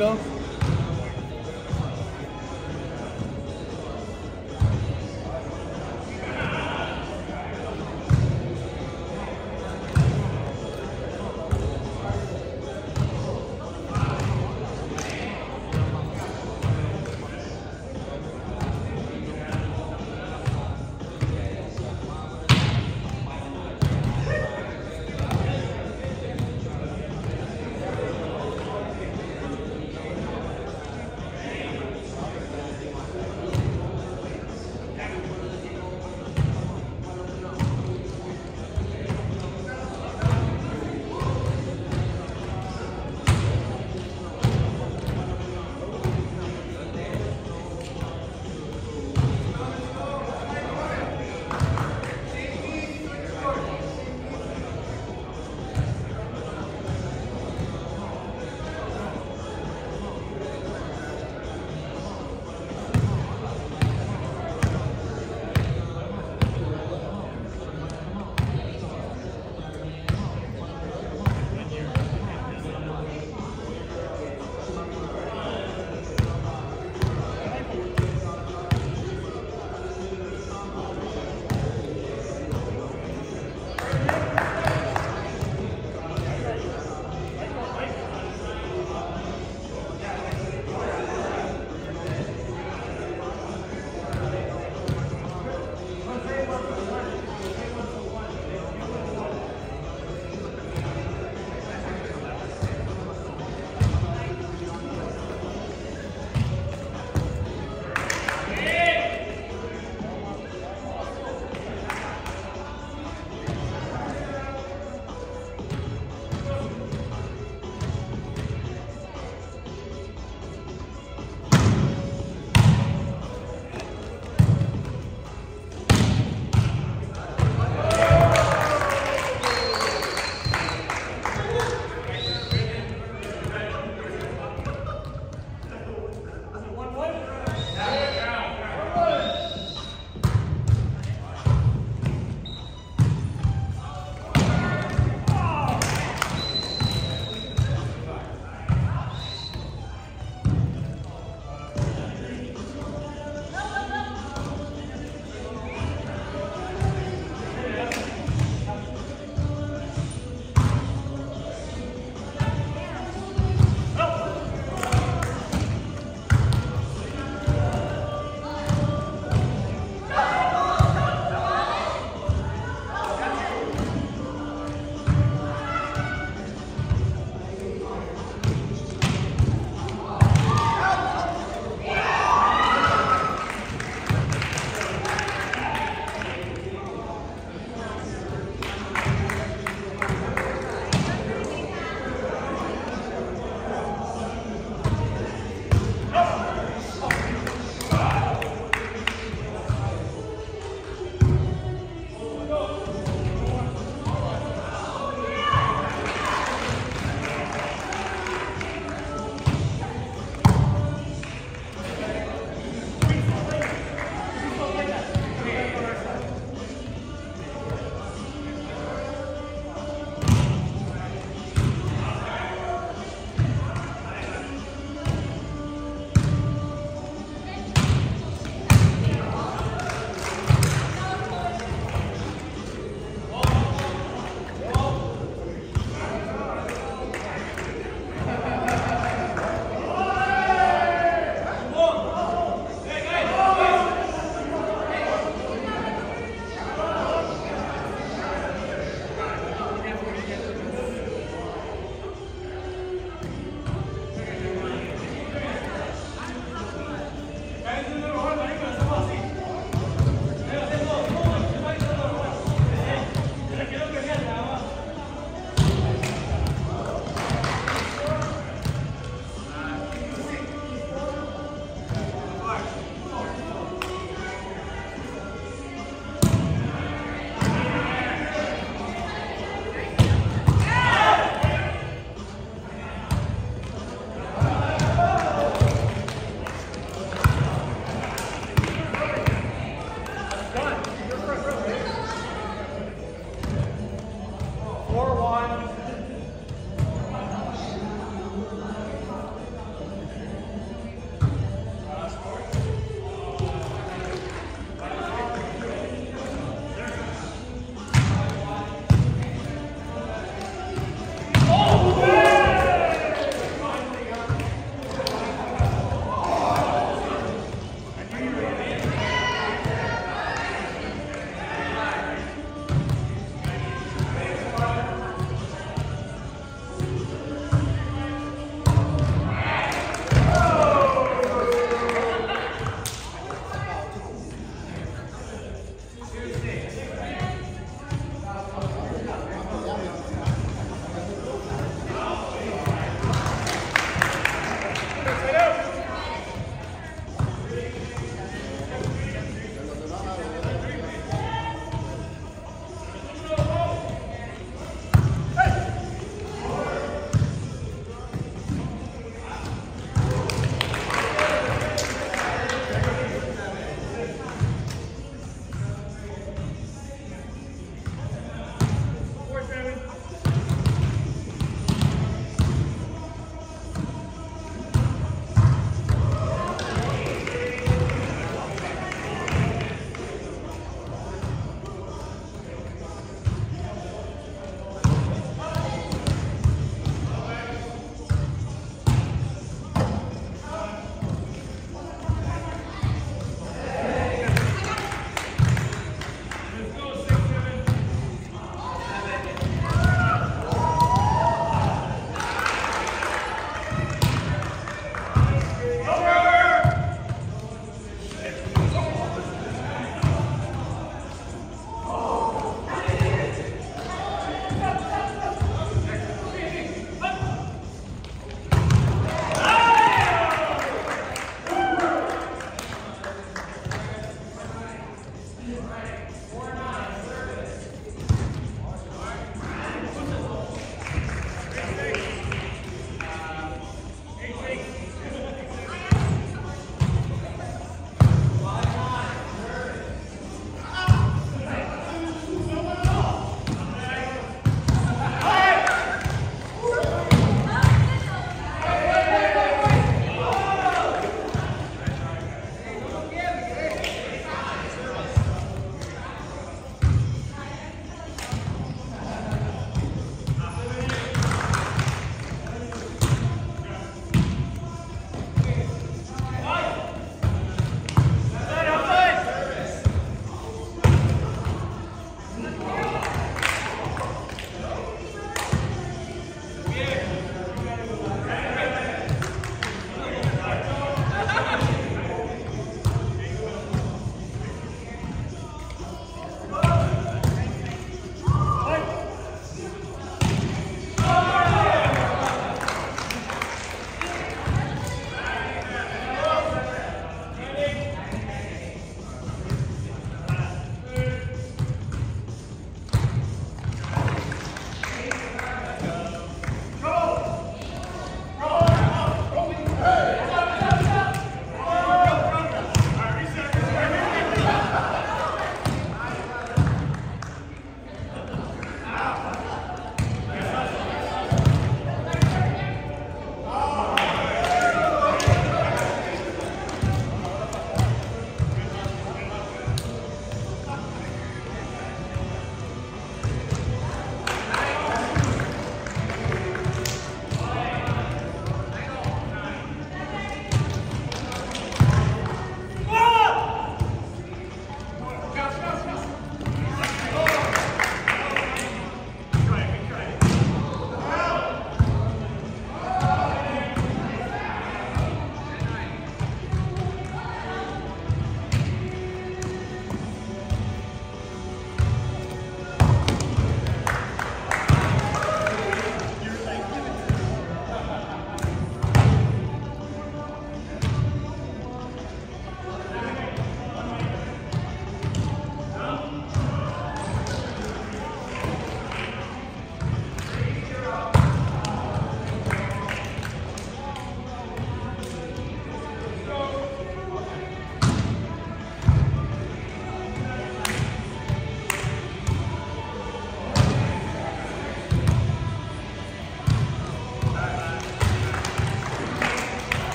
stuff.